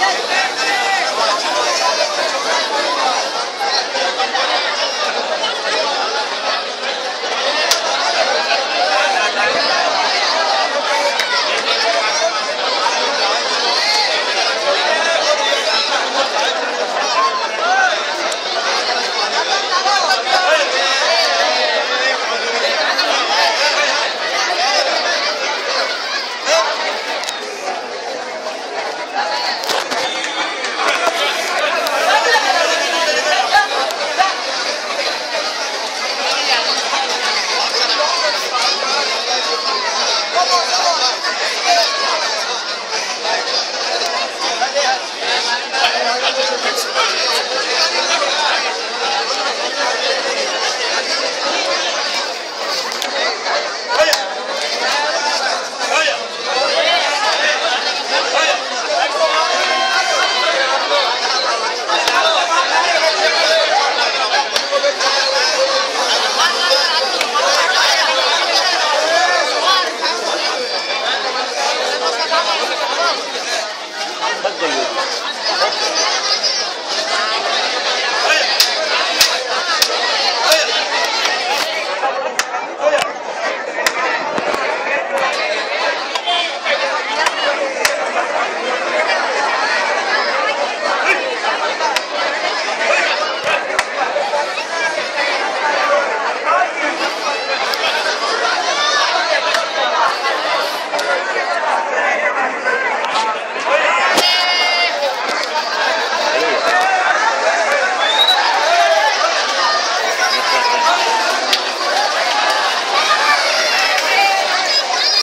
Bak geliyor.